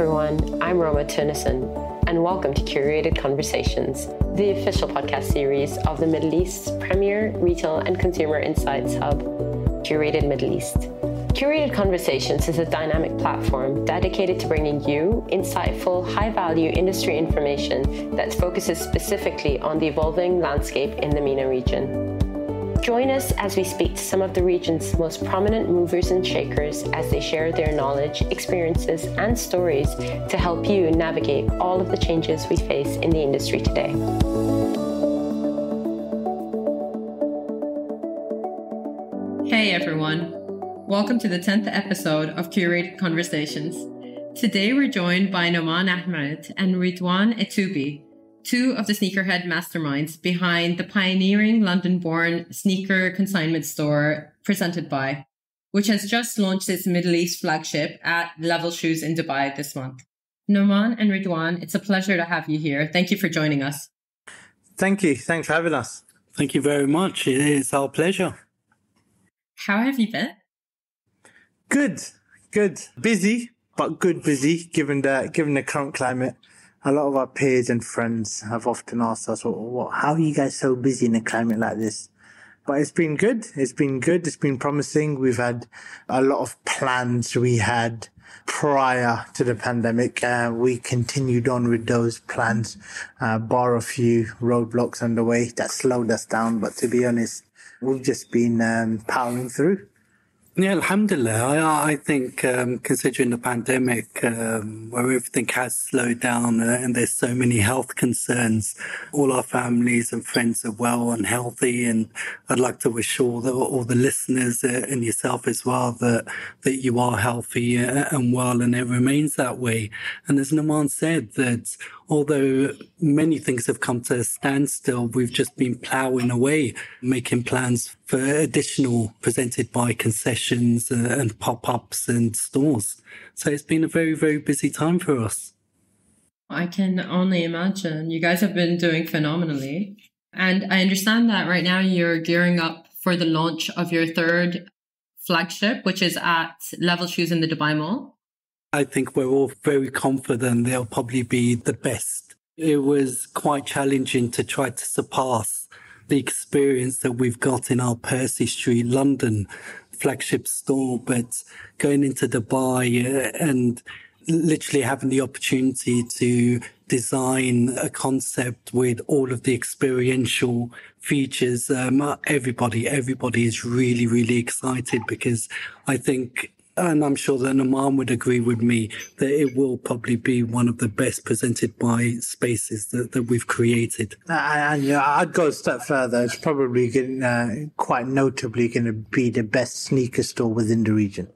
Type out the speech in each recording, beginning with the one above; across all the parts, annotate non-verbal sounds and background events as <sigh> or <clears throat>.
everyone, I'm Rohma Theunissen, and welcome to Curated Conversations, the official podcast series of the Middle East's premier retail and consumer insights hub, Curated Middle East. Curated Conversations is a dynamic platform dedicated to bringing you insightful, high value industry information that focuses specifically on the evolving landscape in the MENA region. Join us as we speak to some of the region's most prominent movers and shakers as they share their knowledge, experiences, and stories to help you navigate all of the changes we face in the industry today. Hey everyone, welcome to the 10th episode of Curated Conversations. Today we're joined by Nohman Ahmed and Ridwane Ettoubi, two of the sneakerhead masterminds behind the pioneering London born sneaker consignment store presented by, which has just launched its Middle East flagship at Level Shoes in Dubai this month. Nohman and Ridwane, it's a pleasure to have you here. Thank you for joining us. Thank you. Thanks for having us. Thank you very much. It is our pleasure. How have you been? Good, good. Busy, but good busy given the given the current climate a lot of our peers and friends have often asked us, well, what, how are you guys so busy in a climate like this? But it's been good. It's been good. It's been promising. We've had a lot of plans we had prior to the pandemic. Uh, we continued on with those plans, uh, bar a few roadblocks underway that slowed us down. But to be honest, we've just been um, powering through. Yeah, alhamdulillah. I, I think um, considering the pandemic, um, where everything has slowed down uh, and there's so many health concerns, all our families and friends are well and healthy. And I'd like to wish all the, all the listeners uh, and yourself as well that, that you are healthy uh, and well and it remains that way. And as Nohman said, that although many things have come to a standstill, we've just been plowing away, making plans for additional presented by concessions uh, and pop-ups and stores. So it's been a very, very busy time for us. I can only imagine. You guys have been doing phenomenally. And I understand that right now you're gearing up for the launch of your third flagship, which is at Level Shoes in the Dubai Mall. I think we're all very confident they'll probably be the best. It was quite challenging to try to surpass the experience that we've got in our Percy Street, London flagship store, but going into Dubai uh, and literally having the opportunity to design a concept with all of the experiential features. Um, everybody, everybody is really, really excited because I think and I'm sure that Nohman would agree with me that it will probably be one of the best presented by spaces that, that we've created. And yeah, I'd go a step further. It's probably getting, uh, quite notably going to be the best sneaker store within the region.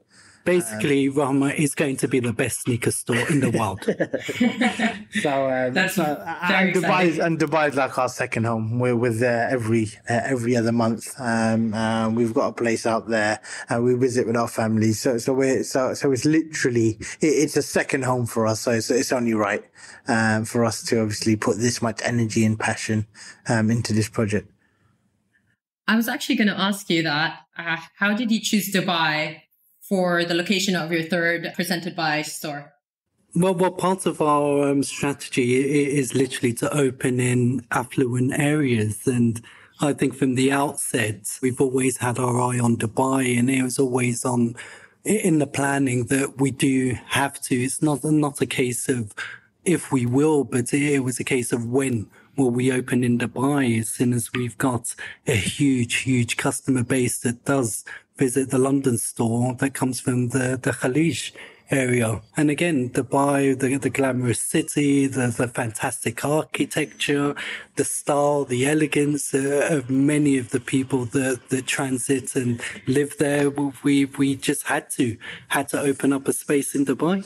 Basically, um, Rohma is going to be the best sneaker store in the world. <laughs> so, um, That's so and Dubai and Dubai is like our second home. We're with there every uh, every other month. Um, uh, we've got a place out there, and we visit with our families. So, so we're so so it's literally it, it's a second home for us. So it's, it's only right um, for us to obviously put this much energy and passion um, into this project. I was actually going to ask you that. Uh, how did you choose Dubai for the location of your third presented by store? Well, well, part of our um, strategy is literally to open in affluent areas. And I think from the outset, we've always had our eye on Dubai and it was always on in the planning that we do have to. It's not, not a case of if we will, but it was a case of when will we open in Dubai as soon as we've got a huge, huge customer base that does visit the London store that comes from the, the Khalij area. And again, Dubai, the, the glamorous city, the, the fantastic architecture, the style, the elegance uh, of many of the people that, that transit and live there. We, we just had to, had to open up a space in Dubai.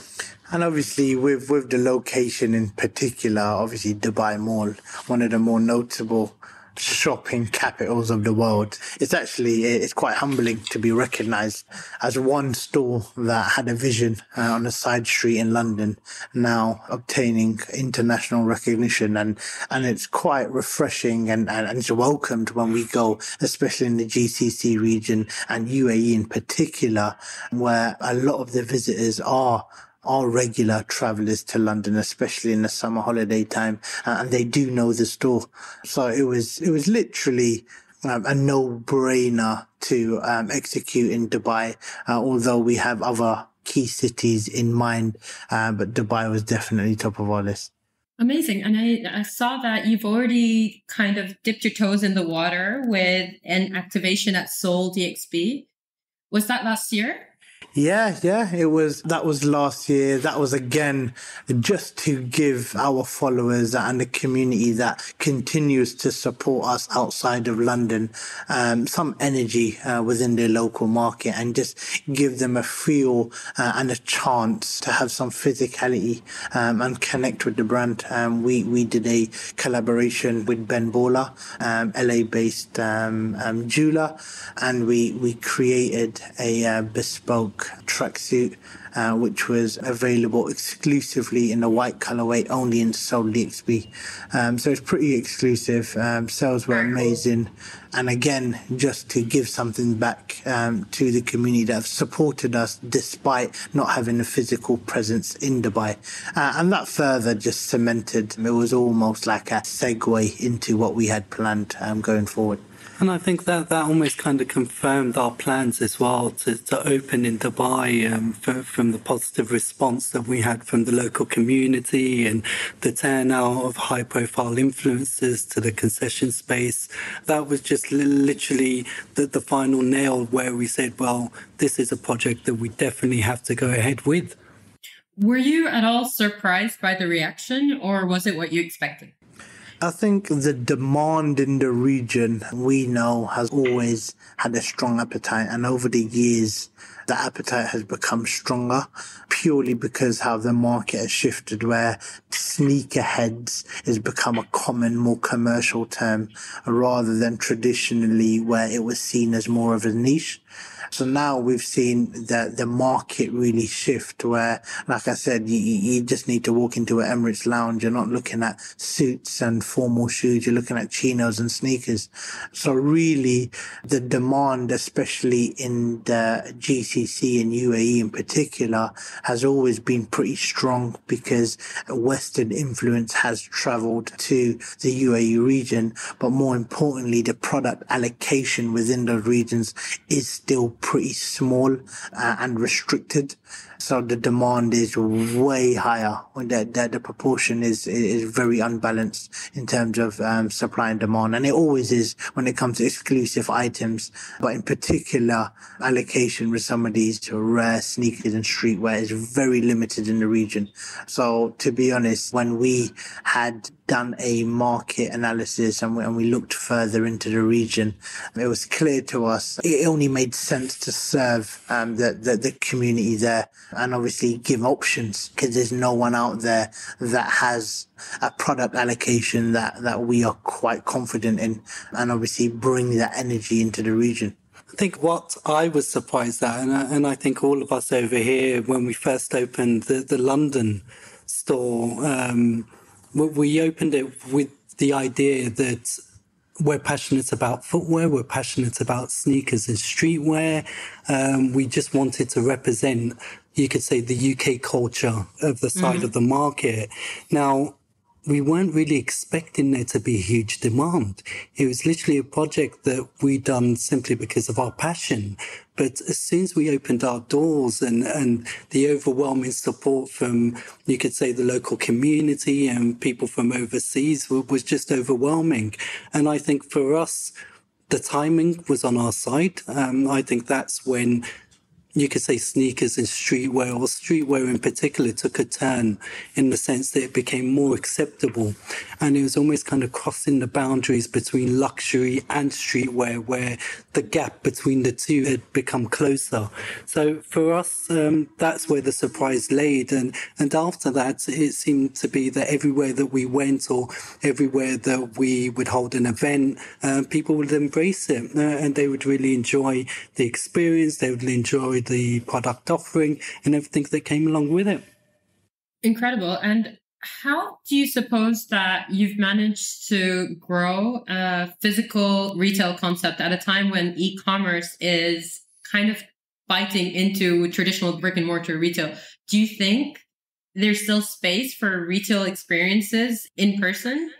And obviously, with with the location in particular, obviously Dubai Mall, one of the more notable shopping <laughs> capitals of the world. It's actually it's quite humbling to be recognised as one store that had a vision uh, on a side street in London, now obtaining international recognition, and and it's quite refreshing and, and, and it's welcomed when we go, especially in the GCC region and UAE in particular, where a lot of the visitors are are regular travelers to London, especially in the summer holiday time, and they do know the store. So it was it was literally um, a no-brainer to um, execute in Dubai. Uh, although we have other key cities in mind, uh, but Dubai was definitely top of our list. Amazing. And I, I, saw that you've already kind of dipped your toes in the water with an activation at Soul DXB. Was that last year? Yeah, yeah, it was, that was last year. That was again just to give our followers and the community that continues to support us outside of London, um, some energy uh, within their local market and just give them a feel uh, and a chance to have some physicality um, and connect with the brand. Um, we, we did a collaboration with Ben Baller, um, LA based um, um, jeweler, and we, we created a uh, bespoke tracksuit, uh, which was available exclusively in the white colorway, only in Soul DXB. Um, so it's pretty exclusive. Um, sales were amazing. And again, just to give something back um, to the community that have supported us despite not having a physical presence in Dubai. Uh, and that further just cemented, it was almost like a segue into what we had planned um, going forward. And I think that that almost kind of confirmed our plans as well to, to open in Dubai um, for, from the positive response that we had from the local community and the turnout of high profile influencers to the concession space. That was just literally the, the final nail where we said, well, this is a project that we definitely have to go ahead with. Were you at all surprised by the reaction or was it what you expected? I think the demand in the region we know has always had a strong appetite and over the years the appetite has become stronger purely because how the market has shifted where sneakerheads has become a common, more commercial term rather than traditionally where it was seen as more of a niche. So now we've seen the, the market really shift where, like I said, you, you just need to walk into an Emirates lounge. You're not looking at suits and formal shoes. You're looking at chinos and sneakers. So really the demand, especially in the GCC and UAE in particular, has always been pretty strong because Western influence has traveled to the UAE region. But more importantly, the product allocation within those regions is still pretty small uh, and restricted. So the demand is way higher. The, the, the proportion is, is very unbalanced in terms of um, supply and demand. And it always is when it comes to exclusive items. But in particular, allocation with some of these to rare sneakers and streetwear is very limited in the region. So to be honest, when we had done a market analysis and we, and we looked further into the region, it was clear to us it only made sense to serve um, the, the, the community there and obviously give options because there's no one out there that has a product allocation that, that we are quite confident in and obviously bring that energy into the region. I think what I was surprised at, and I, and I think all of us over here, when we first opened the, the London store, um, we opened it with the idea that we're passionate about footwear, we're passionate about sneakers and streetwear. Um, we just wanted to represent, you could say, the UK culture of the side mm-hmm. of the market. Now, we weren't really expecting there to be huge demand. It was literally a project that we'd done simply because of our passion. But as soon as we opened our doors and, and the overwhelming support from, you could say, the local community and people from overseas was just overwhelming. And I think for us, the timing was on our side. Um, I think that's when you could say sneakers and streetwear, or streetwear in particular, took a turn in the sense that it became more acceptable. And it was almost kind of crossing the boundaries between luxury and streetwear, where the gap between the two had become closer. So for us, um, that's where the surprise laid. And, and after that, it seemed to be that everywhere that we went or everywhere that we would hold an event, uh, people would embrace it uh, and they would really enjoy the experience. They would enjoy the product offering and everything that came along with it. Incredible. And how do you suppose that you've managed to grow a physical retail concept at a time when e-commerce is kind of biting into traditional brick and mortar retail. Do you think there's still space for retail experiences in person?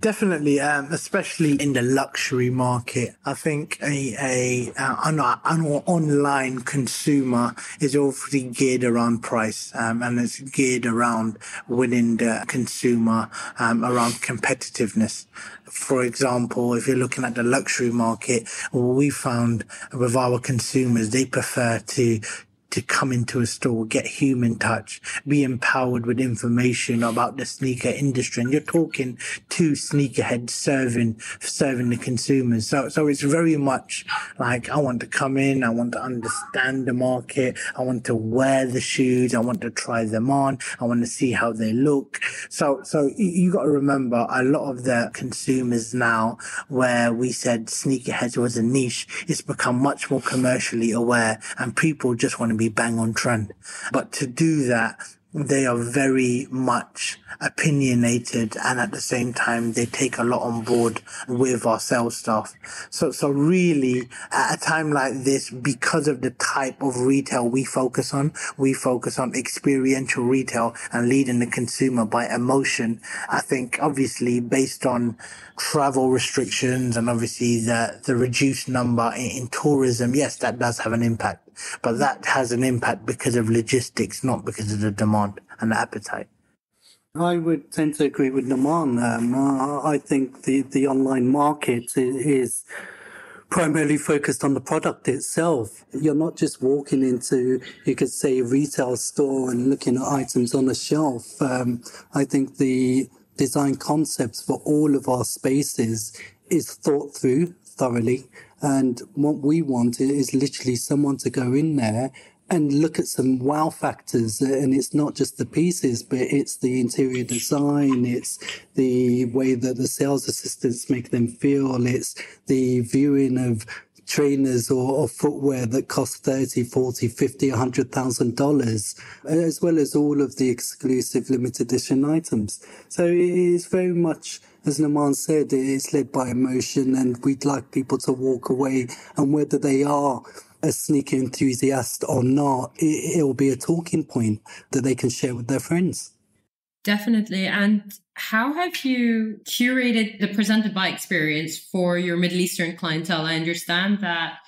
Definitely, um, especially in the luxury market. I think a, a, an, an online consumer is obviously geared around price, um, and it's geared around winning the consumer, um, around competitiveness. For example, if you're looking at the luxury market, we found with our consumers, they prefer to to come into a store, get human touch, be empowered with information about the sneaker industry. And you're talking to sneakerheads serving, serving the consumers. So, so it's very much like I want to come in. I want to understand the market. I want to wear the shoes. I want to try them on. I want to see how they look. So, so you got to remember a lot of the consumers now where we said sneakerheads was a niche, it's become much more commercially aware and people just want to be bang on trend. But to do that, they are very much opinionated and at the same time they take a lot on board with our sales staff. So, so really at a time like this, because of the type of retail we focus on, we focus on experiential retail and leading the consumer by emotion. I think obviously based on travel restrictions and obviously the, the reduced number in, in tourism, yes, that does have an impact. But that has an impact because of logistics, not because of the demand and the appetite. I would tend to agree with Nohman. Um, I think the, the online market is primarily focused on the product itself. You're not just walking into, you could say, a retail store and looking at items on a shelf. Um, I think the design concepts for all of our spaces is thought through thoroughly. And what we want is literally someone to go in there and look at some wow factors. And it's not just the pieces, but it's the interior design. It's the way that the sales assistants make them feel. It's the viewing of trainers or, or, footwear that cost 30, 40, 50, 100,000 dollars, as well as all of the exclusive limited edition items. So it is very much as Nohman said, it's led by emotion, and we'd like people to walk away. And whether they are a sneaker enthusiast or not, it, will be a talking point that they can share with their friends. Definitely. And how have you curated the presented by experience for your Middle Eastern clientele? I understand that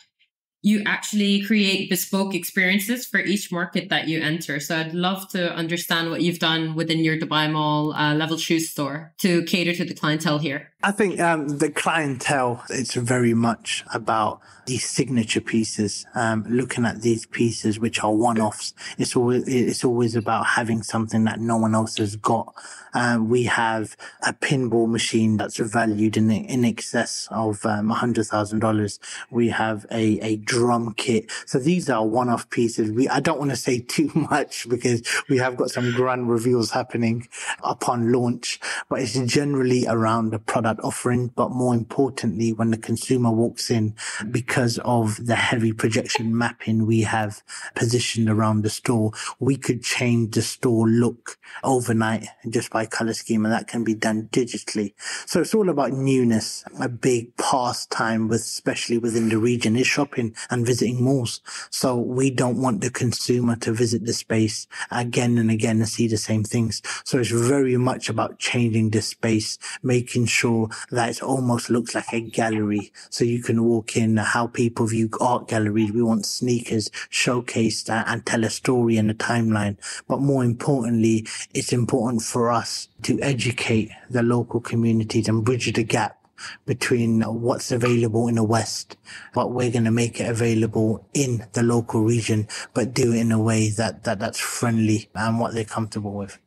you actually create bespoke experiences for each market that you enter. So I'd love to understand what you've done within your Dubai Mall uh, level shoes store to cater to the clientele here. I think um, the clientele, it's very much about these signature pieces, um, looking at these pieces, which are one-offs. It's always, it's always about having something that no one else has got. Um, we have a pinball machine that's valued in, in excess of, um, $100,000. We have a, a drum kit. So these are one-off pieces. We, I don't want to say <laughs> too much because we have got some grand reveals happening upon launch, but it's generally around the product offering. But more importantly, when the consumer walks in, because of the heavy projection mapping we have positioned around the store, we could change the store look overnight just by color scheme. And that can be done digitally. So it's all about newness. A big pastime with, especially within the region is shopping and visiting malls. So we don't want the consumer to visit the space again and again and see the same things. So it's very much about changing the space, making sure that it almost looks like a gallery. So you can walk in how people view art galleries. We want sneakers showcased and tell a story and a timeline. But more importantly, it's important for us to educate the local communities and bridge the gap between what's available in the West, but we're going to make it available in the local region, but do it in a way that, that that's friendly and what they're comfortable with.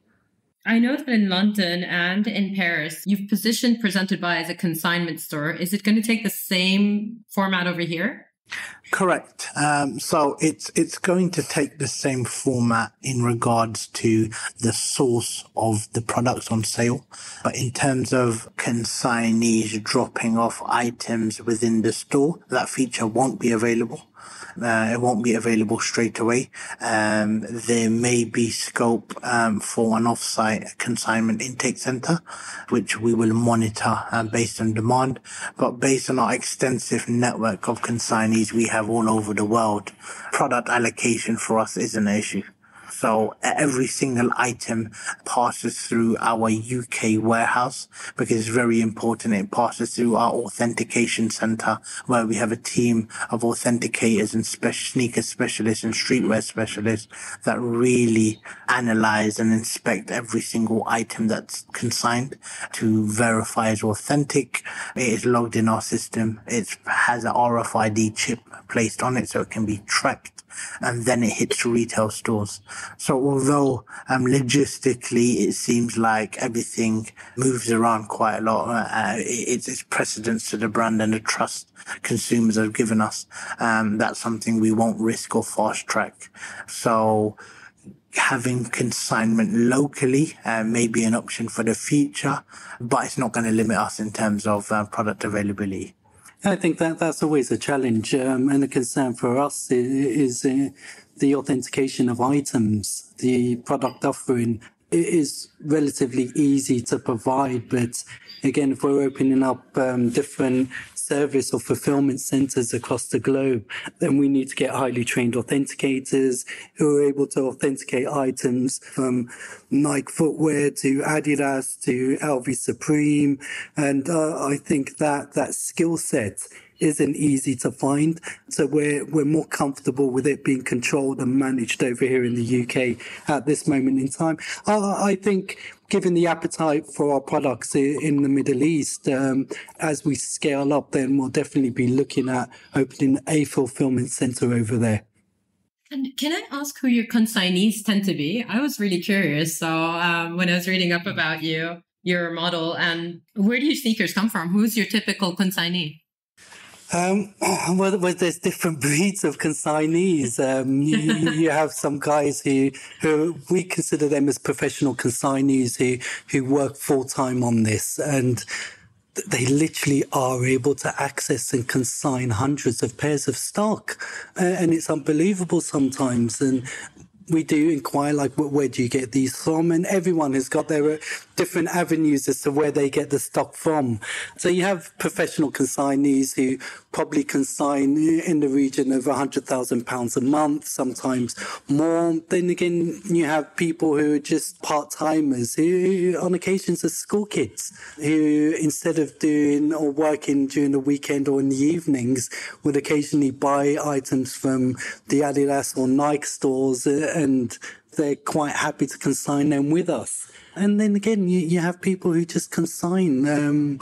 I know that in London and in Paris, you've positioned Presented By as a consignment store. Is it going to take the same format over here? Correct. Um, so it's it's going to take the same format in regards to the source of the products on sale, but in terms of consignees dropping off items within the store, that feature won't be available. Uh, it won't be available straight away. Um, there may be scope um, for an off-site consignment intake center, which we will monitor uh, based on demand. But based on our extensive network of consignees we have have all over the world, product allocation for us is an issue. So every single item passes through our UK warehouse because it's very important. It passes through our authentication center where we have a team of authenticators and special sneaker specialists and streetwear specialists that really analyze and inspect every single item that's consigned to verify it's authentic. It is logged in our system. It has an RFID chip placed on it so it can be tracked and then it hits retail stores. So although um, logistically it seems like everything moves around quite a lot, uh, it's, it's precedence to the brand and the trust consumers have given us. Um, that's something we won't risk or fast track. So having consignment locally uh, may be an option for the future, but it's not going to limit us in terms of uh, product availability. I think that that's always a challenge um, and a concern for us is, is uh, the authentication of items. The product offering is relatively easy to provide, but again, if we're opening up um, different service or fulfillment centers across the globe, then we need to get highly trained authenticators who are able to authenticate items from Nike footwear to Adidas to LV Supreme. And uh, I think that that skill set isn't easy to find. So we're we're more comfortable with it being controlled and managed over here in the UK at this moment in time. Uh, I think given the appetite for our products in the Middle East, um, as we scale up, then we'll definitely be looking at opening a fulfillment center over there. And can I ask who your consignees tend to be? I was really curious. So um, when I was reading up about you, your model, and where do your sneakers come from? Who's your typical consignee? Um, <clears throat> well, well, there's different <laughs> breeds of consignees. Um, you, you, have some guys who, who we consider them as professional consignees who, who work full time on this and they literally are able to access and consign hundreds of pairs of stock. and it's unbelievable sometimes. And we do inquire like where do you get these from and everyone has got their uh, different avenues as to where they get the stock from so you have professional consignees who probably consign in the region of a hundred thousand pounds a month sometimes more then again you have people who are just part-timers who on occasions are school kids who instead of doing or working during the weekend or in the evenings would occasionally buy items from the adidas or nike stores uh, and they're quite happy to consign them with us. And then again, you, you have people who just consign um,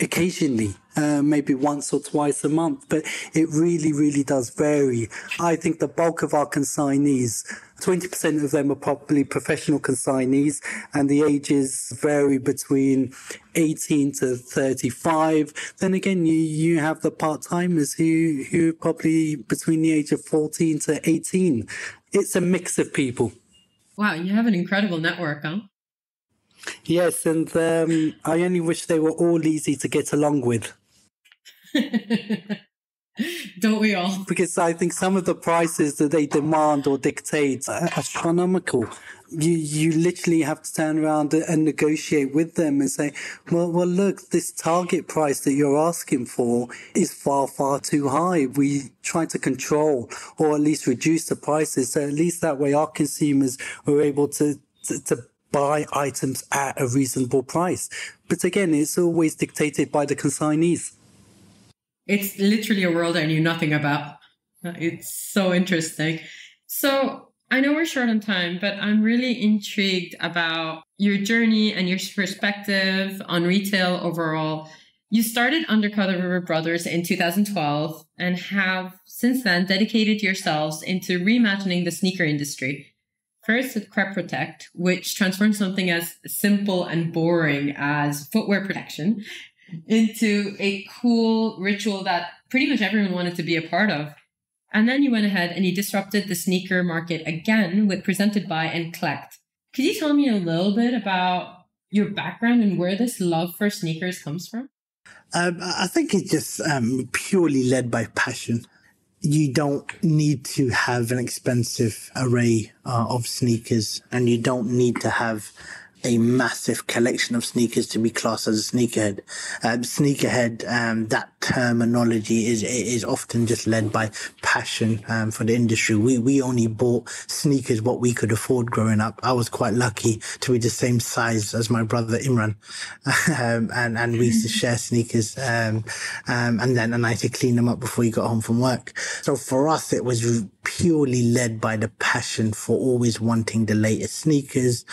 occasionally, uh, maybe once or twice a month, but it really, really does vary. I think the bulk of our consignees, 20% of them are probably professional consignees, and the ages vary between 18 to 35. Then again, you, you have the part timers who, who are probably between the age of 14 to 18 it's a mix of people. Wow, you have an incredible network, huh? Yes, and um, I only wish they were all easy to get along with. <laughs> Don't we all? Because I think some of the prices that they demand or dictate are astronomical you you literally have to turn around and negotiate with them and say, well, well, look, this target price that you're asking for is far, far too high. We try to control or at least reduce the prices. So at least that way our consumers are able to, to, to buy items at a reasonable price. But again, it's always dictated by the consignees. It's literally a world I knew nothing about. Uh, it's so interesting. So I know we're short on time, but I'm really intrigued about your journey and your perspective on retail overall. You started Undercover River Brothers in 2012 and have since then dedicated yourselves into reimagining the sneaker industry. First with Crep Protect, which transformed something as simple and boring as footwear protection into a cool ritual that pretty much everyone wanted to be a part of. And then you went ahead and you disrupted the sneaker market again with Presented by and Collect. Could you tell me a little bit about your background and where this love for sneakers comes from? Um, I think it's just um, purely led by passion. You don't need to have an expensive array uh, of sneakers, and you don't need to have a massive collection of sneakers to be classed as a sneakerhead. Um, sneakerhead, um, that terminology is is often just led by passion um, for the industry. We we only bought sneakers what we could afford growing up. I was quite lucky to be the same size as my brother Imran, <laughs> um, and and we used to <laughs> share sneakers, um, um, and then and I had to clean them up before he got home from work. So for us, it was purely led by the passion for always wanting the latest sneakers,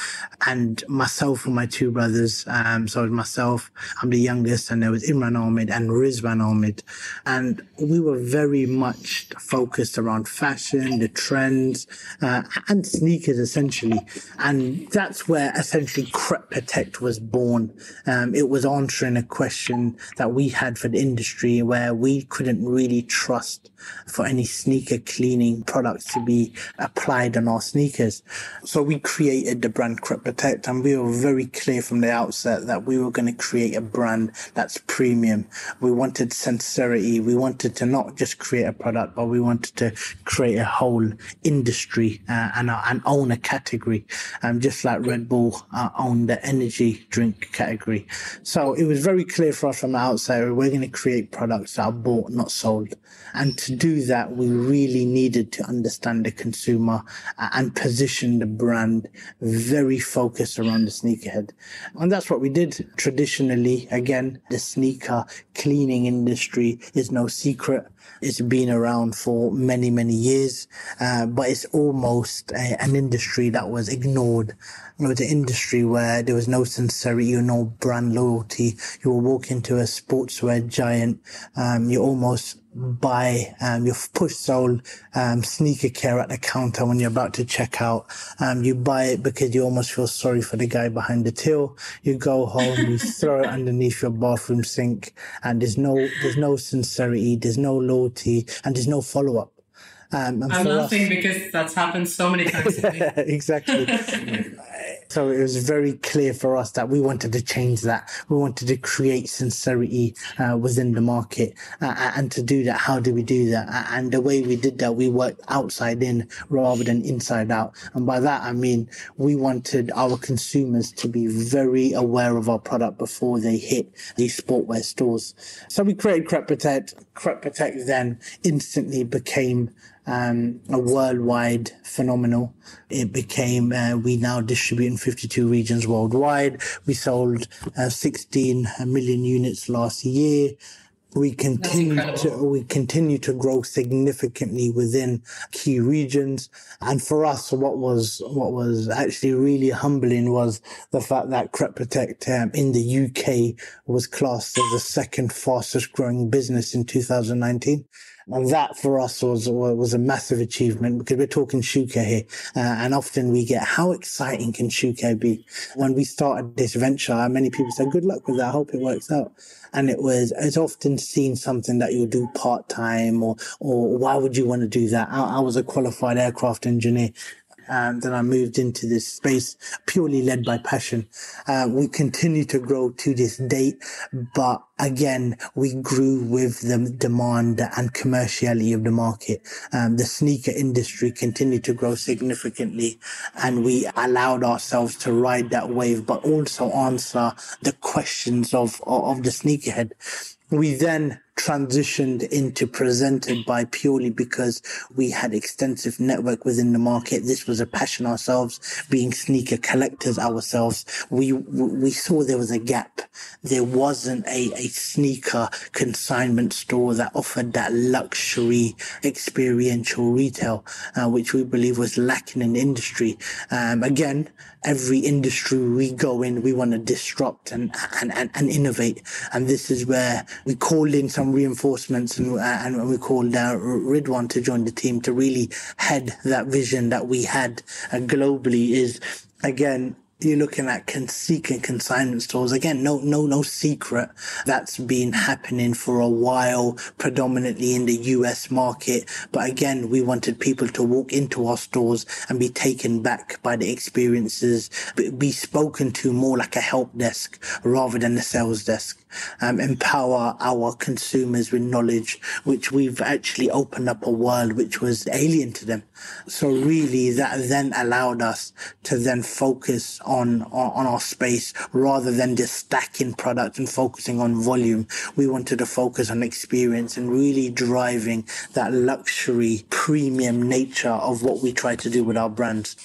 and myself and my two brothers. Um, so myself, I'm the youngest, and there was Imran Ahmed and Rizwan Ahmed, and we were very much focused around fashion, the trends, uh, and sneakers essentially. And that's where essentially Crep Protect was born. Um, it was answering a question that we had for the industry where we couldn't really trust for any sneaker cleaning products to be applied on our sneakers. So we created the brand Crep Protect and we were very clear from the outset that we were going to create a brand that's premium. We wanted sincerity. We wanted to not just create a product, but we wanted to create a whole industry uh, and, uh, and own a category, um, just like Red Bull uh, owned the energy drink category. So it was very clear for us from the outset, we're going to create products that are bought, not sold. And to do that, we really needed to understand the consumer uh, and position the brand very focused around the sneakerhead. And that's what we did traditionally. Again, the sneaker cleaning industry is no secret. It's been around for many, many years, uh, but it's almost a, an industry that was ignored. It was an industry where there was no sincerity or no brand loyalty. You will walk into a sportswear giant, um, you almost buy um, your push sold um, sneaker care at the counter when you're about to check out. Um, you buy it because you almost feel sorry for the guy behind the till. You go home, you throw it <laughs> underneath your bathroom sink, and there's no there's no sincerity, there's no loyalty, and there's no follow up. Um, I'm laughing us, because that's happened so many times. <laughs> exactly. <laughs> So it was very clear for us that we wanted to change that. We wanted to create sincerity uh, within the market. Uh, and to do that, how do we do that? And the way we did that, we worked outside in rather than inside out. And by that, I mean, we wanted our consumers to be very aware of our product before they hit these sportwear stores. So we created Crep Protect. Crep Protect then instantly became um, a worldwide phenomenal. It became, uh, we now distribute in 52 regions worldwide. We sold uh, 16 million units last year. We continue to we continue to grow significantly within key regions, and for us, what was what was actually really humbling was the fact that Crep Protect um, in the UK was classed as the second fastest growing business in 2019. And that for us was, was a massive achievement because we're talking care here. Uh, and often we get, how exciting can care be? When we started this venture, many people said, good luck with that. I hope it works out. And it was, it's often seen something that you do part time or, or why would you want to do that? I, I was a qualified aircraft engineer and then I moved into this space purely led by passion. Uh, we continue to grow to this date, but again, we grew with the demand and commerciality of the market. Um, the sneaker industry continued to grow significantly and we allowed ourselves to ride that wave, but also answer the questions of, of the sneakerhead. We then transitioned into presented by purely because we had extensive network within the market. This was a passion ourselves, being sneaker collectors ourselves. We, we saw there was a gap. There wasn't a, a sneaker consignment store that offered that luxury experiential retail, uh, which we believe was lacking in the industry. Um, again, every industry we go in, we want to disrupt and, and, and, and innovate. And this is where we called in some reinforcements and, and we called uh, Ridwane to join the team to really head that vision that we had uh, globally is again you're looking at con- seeking consignment stores. Again no no no secret that's been happening for a while predominantly in the US market. But again we wanted people to walk into our stores and be taken back by the experiences be spoken to more like a help desk rather than a sales desk. Um, empower our consumers with knowledge, which we've actually opened up a world which was alien to them. So really that then allowed us to then focus on, on, on our space rather than just stacking product and focusing on volume. We wanted to focus on experience and really driving that luxury premium nature of what we try to do with our brands.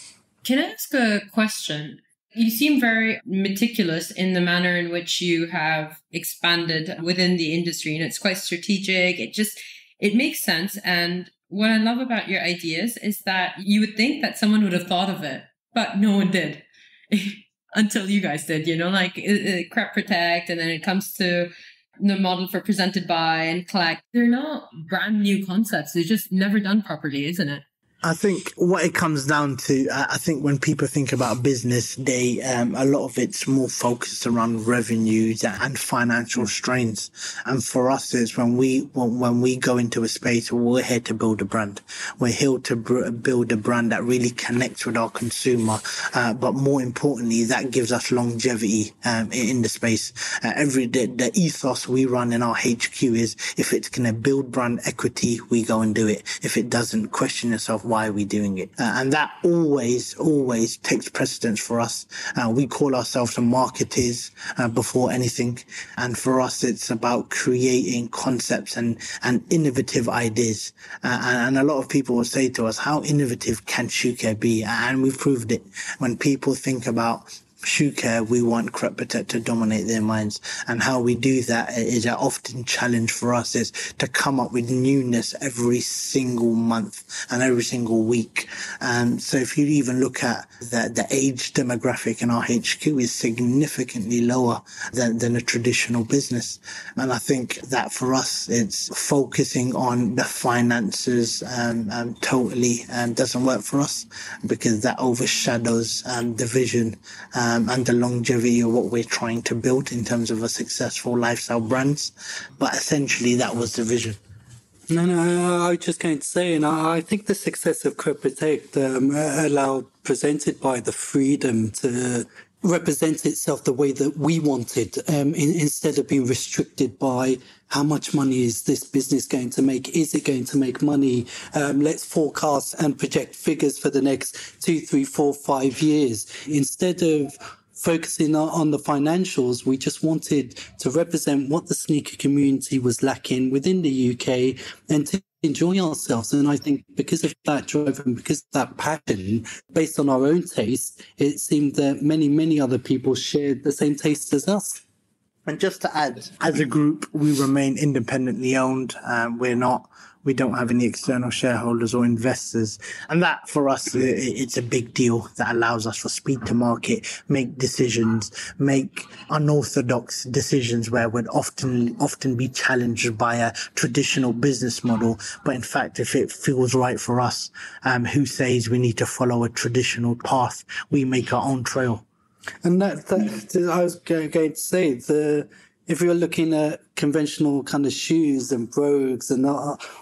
Can I ask a question? You seem very meticulous in the manner in which you have expanded within the industry and it's quite strategic. It just, it makes sense. And what I love about your ideas is that you would think that someone would have thought of it, but no one did <laughs> until you guys did, you know, like uh, Crep Protect. And then it comes to the model for presented by and collect. They're not brand new concepts. They're just never done properly, isn't it? I think what it comes down to, I think when people think about business, they um, a lot of it's more focused around revenues and financial strains. And for us, it's when we when we go into a space, we're here to build a brand. We're here to build a brand that really connects with our consumer, uh, but more importantly, that gives us longevity um, in the space. Uh, every the, the ethos we run in our HQ is if it's going to build brand equity, we go and do it. If it doesn't, question yourself why are we doing it? Uh, and that always, always takes precedence for us. Uh, we call ourselves a marketers uh, before anything. And for us, it's about creating concepts and, and innovative ideas. Uh, and, and, a lot of people will say to us, how innovative can Shoecare be? And we've proved it. When people think about Shoecare, we want Crep Protect to dominate their minds. And how we do that is an often challenge for us is to come up with newness every single month and every single week. And so if you even look at the, the age demographic in our HQ is significantly lower than, than a traditional business. And I think that for us, it's focusing on the finances um, um, totally um, doesn't work for us because that overshadows um, the vision. Um, um, and the longevity of what we're trying to build in terms of a successful lifestyle brands. But essentially, that was the vision. No, no, I was just going to say, and I think the success of Crep Protect um, allowed presented by the freedom to represent itself the way that we wanted, um, in, instead of being restricted by how much money is this business going to make? Is it going to make money? Um, let's forecast and project figures for the next two, three, four, five years instead of focusing on the financials, we just wanted to represent what the sneaker community was lacking within the UK and to enjoy ourselves. And I think because of that drive and because of that passion, based on our own taste, it seemed that many, many other people shared the same taste as us. And just to add, as a group, we remain independently owned. Um, we're not we don't have any external shareholders or investors. And that for us, it's a big deal that allows us for speed to market, make decisions, make unorthodox decisions where we'd often, often be challenged by a traditional business model. But in fact, if it feels right for us, um, who says we need to follow a traditional path? We make our own trail. And that, that I was going to say the if you're looking at conventional kind of shoes and brogues and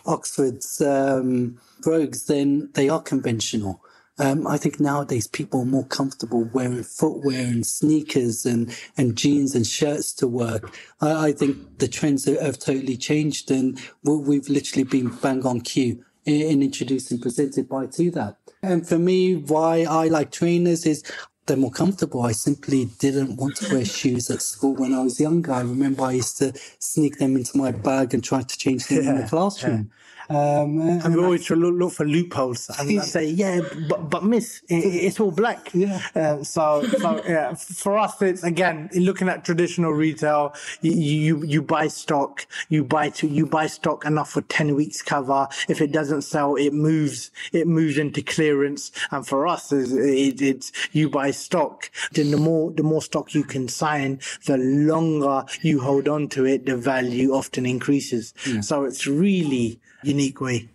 Oxford's um, brogues, then they are conventional. Um, I think nowadays people are more comfortable wearing footwear and sneakers and, and jeans and shirts to work. I, I think the trends have totally changed and we've literally been bang on cue in, in introducing presented by to that. And for me, why I like trainers is they're more comfortable. I simply didn't want to wear shoes at school when I was younger. I remember I used to sneak them into my bag and try to change them yeah, in the <laughs> classroom. Yeah. Um, and, we always look, look, for loopholes and <laughs> say, yeah, but, but miss, it, it's all black. Yeah. Um, so, so yeah, for us, it's again, looking at traditional retail, you, you, you buy stock, you buy to, you buy stock enough for 10 weeks cover. If it doesn't sell, it moves, it moves into clearance. And for us, it, it's, you buy stock. Then the more, the more stock you can sign, the longer you hold on to it, the value often increases. Yeah. So it's really, unique way.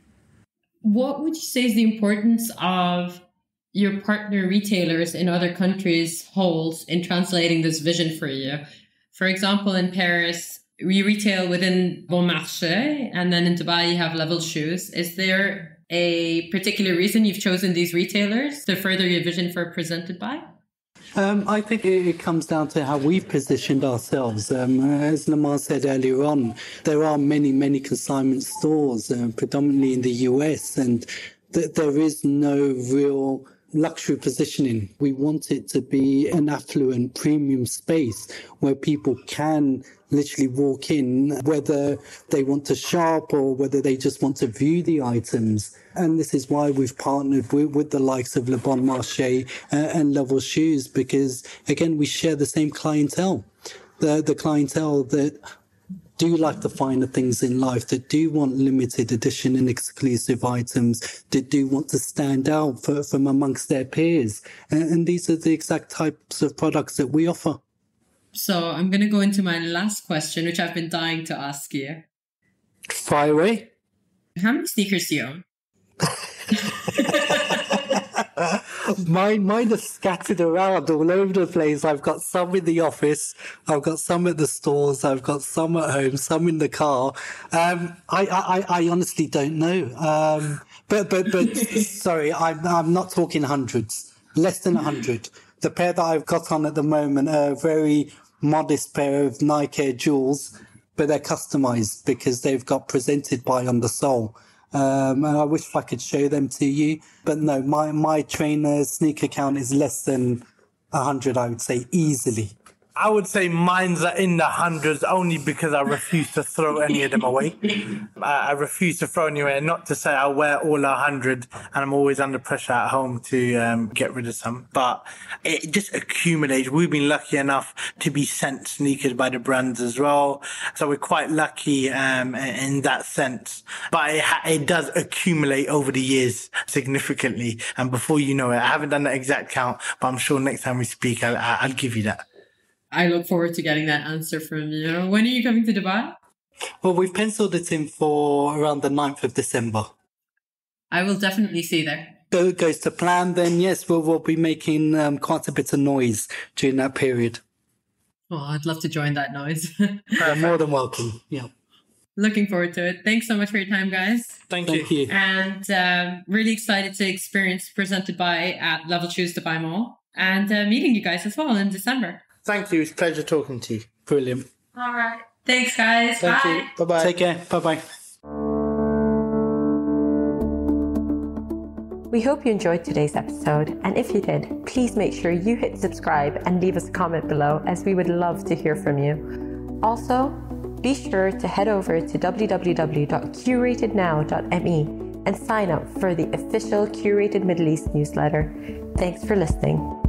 What would you say is the importance of your partner retailers in other countries holds in translating this vision for you? For example, in Paris, we retail within Bon Marché, and then in Dubai, you have Level Shoes. Is there a particular reason you've chosen these retailers to further your vision for Presented By? Um, I think it, comes down to how we've positioned ourselves. Um, as Lamar said earlier on, there are many, many consignment stores, uh, predominantly in the US, and th- there is no real luxury positioning. We want it to be an affluent premium space where people can literally walk in, whether they want to shop or whether they just want to view the items. And this is why we've partnered with, with the likes of Le Bon Marché uh, and Level Shoes, because again, we share the same clientele. The, the clientele that do like the finer things in life, that do want limited edition and exclusive items, that do want to stand out for, from amongst their peers. And, and these are the exact types of products that we offer. So I'm going to go into my last question, which I've been dying to ask you. Fire away. How many sneakers do you own? <laughs> mine, mine are scattered around all over the place. I've got some in the office, I've got some at the stores, I've got some at home, some in the car. Um, I, I, I honestly don't know. Um, but, but, but, <laughs> sorry, I'm, I'm not talking hundreds, less than a hundred. The pair that I've got on at the moment are a very modest pair of Nike Air Jewels, but they're customized because they've got Presentedby on the sole. Um, and I wish I could show them to you. But no, my, my trainer sneaker count is less than 100, I would say, easily. I would say mine's are in the hundreds only because I refuse to throw any of them away. <laughs> I, refuse to throw any away. Not to say I wear all a hundred and I'm always under pressure at home to um, get rid of some, but it just accumulates. We've been lucky enough to be sent sneakers by the brands as well. So we're quite lucky um, in that sense. But it, it does accumulate over the years significantly. And before you know it, I haven't done that exact count, but I'm sure next time we speak, I'll, I'll give you that. I look forward to getting that answer from you. When are you coming to Dubai? Well, we've penciled it in for around the 9th of December. I will definitely see there. Though it goes to plan, then yes, we'll, we'll be making um, quite a bit of noise during that period. Oh, I'd love to join that noise. <laughs> uh, more than welcome. Yeah. Looking forward to it. Thanks so much for your time, guys. Thank, Thank you. you. And um, really excited to experience Presentedby at Level Shoes Dubai Mall and uh, meeting you guys as well in December. Thank you. It's a pleasure talking to you. Brilliant. All right. Thanks, guys. Thank Bye. Bye bye. Take care. Bye bye. We hope you enjoyed today's episode, and if you did, please make sure you hit subscribe and leave us a comment below, as we would love to hear from you. Also, be sure to head over to www.curatednow.me and sign up for the official Curated Middle East newsletter. Thanks for listening.